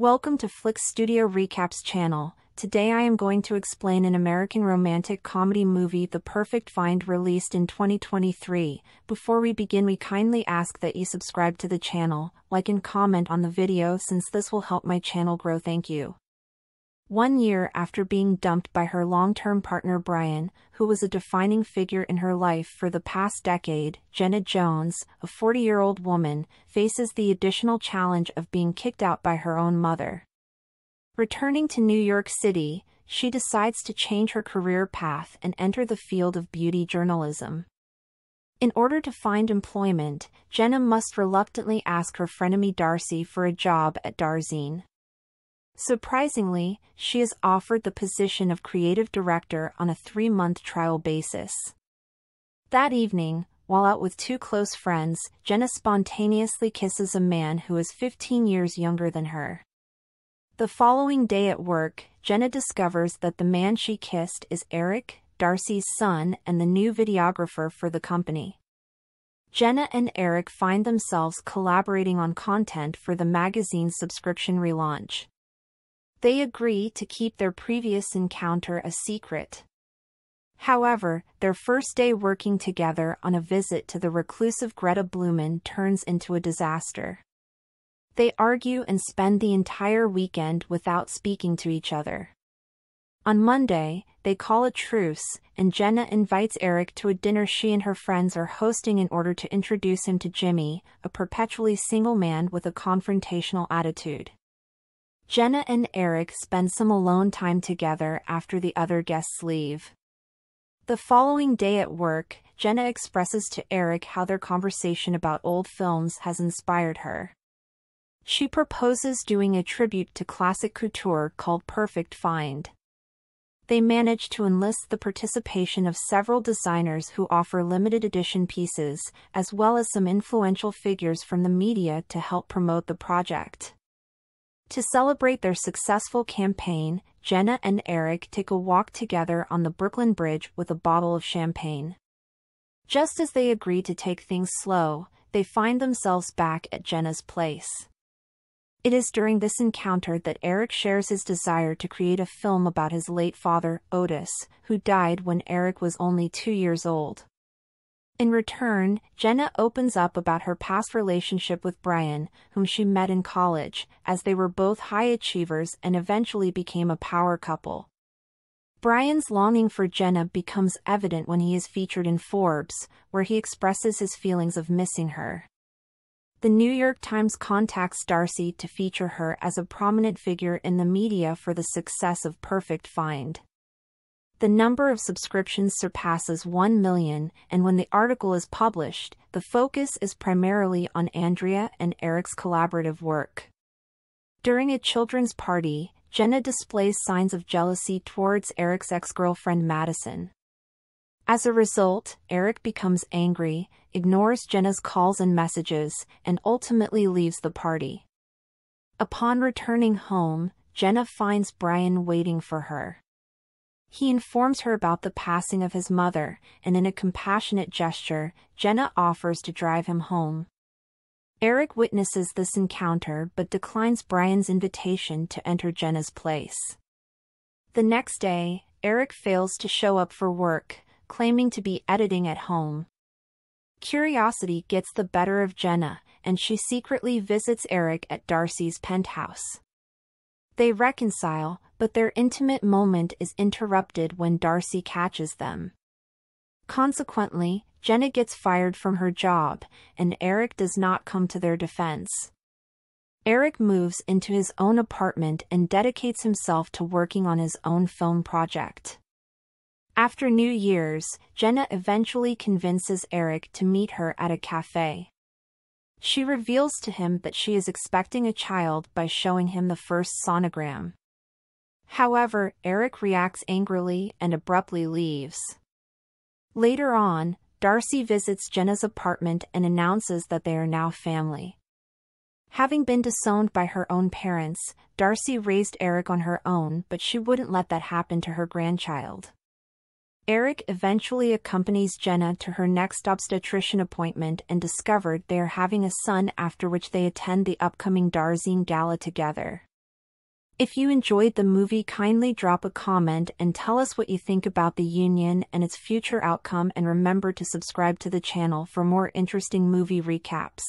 Welcome to Flix Studio Recaps channel. Today I am going to explain an American romantic comedy movie The Perfect Find released in 2023. Before we begin we kindly ask that you subscribe to the channel, like and comment on the video since this will help my channel grow thank you. One year after being dumped by her long-term partner Brian, who was a defining figure in her life for the past decade, Jenna Jones, a 40-year-old woman, faces the additional challenge of being kicked out by her own mother. Returning to New York City, she decides to change her career path and enter the field of beauty journalism. In order to find employment, Jenna must reluctantly ask her frenemy Darcy for a job at Darzine. Surprisingly, she is offered the position of creative director on a three-month trial basis. That evening, while out with two close friends, Jenna spontaneously kisses a man who is 15 years younger than her. The following day at work, Jenna discovers that the man she kissed is Eric, Darcy's son and the new videographer for the company. Jenna and Eric find themselves collaborating on content for the magazine's subscription relaunch. They agree to keep their previous encounter a secret. However, their first day working together on a visit to the reclusive Greta Blumen turns into a disaster. They argue and spend the entire weekend without speaking to each other. On Monday, they call a truce, and Jenna invites Eric to a dinner she and her friends are hosting in order to introduce him to Jimmy, a perpetually single man with a confrontational attitude. Jenna and Eric spend some alone time together after the other guests leave. The following day at work, Jenna expresses to Eric how their conversation about old films has inspired her. She proposes doing a tribute to classic couture called Perfect Find. They manage to enlist the participation of several designers who offer limited edition pieces, as well as some influential figures from the media to help promote the project. To celebrate their successful campaign, Jenna and Eric take a walk together on the Brooklyn Bridge with a bottle of champagne. Just as they agree to take things slow, they find themselves back at Jenna's place. It is during this encounter that Eric shares his desire to create a film about his late father, Otis, who died when Eric was only two years old. In return, Jenna opens up about her past relationship with Brian, whom she met in college, as they were both high achievers and eventually became a power couple. Brian's longing for Jenna becomes evident when he is featured in Forbes, where he expresses his feelings of missing her. The New York Times contacts Darcy to feature her as a prominent figure in the media for the success of Perfect Find. The number of subscriptions surpasses 1 million, and when the article is published, the focus is primarily on Andrea and Eric's collaborative work. During a children's party, Jenna displays signs of jealousy towards Eric's ex-girlfriend Madison. As a result, Eric becomes angry, ignores Jenna's calls and messages, and ultimately leaves the party. Upon returning home, Jenna finds Brian waiting for her. He informs her about the passing of his mother, and in a compassionate gesture, Jenna offers to drive him home. Eric witnesses this encounter but declines Brian's invitation to enter Jenna's place. The next day, Eric fails to show up for work, claiming to be editing at home. Curiosity gets the better of Jenna, and she secretly visits Eric at Darcy's penthouse. They reconcile, but their intimate moment is interrupted when Darcy catches them. Consequently, Jenna gets fired from her job, and Eric does not come to their defense. Eric moves into his own apartment and dedicates himself to working on his own film project. After New Year's, Jenna eventually convinces Eric to meet her at a cafe. She reveals to him that she is expecting a child by showing him the first sonogram. However, Eric reacts angrily and abruptly leaves. Later on, Darcy visits Jenna's apartment and announces that they are now family. Having been disowned by her own parents, Darcy raised Eric on her own but she wouldn't let that happen to her grandchild. Eric eventually accompanies Jenna to her next obstetrician appointment and discovered they are having a son after which they attend the upcoming Darzine Gala together. If you enjoyed the movie kindly drop a comment and tell us what you think about the Union and its future outcome and remember to subscribe to the channel for more interesting movie recaps.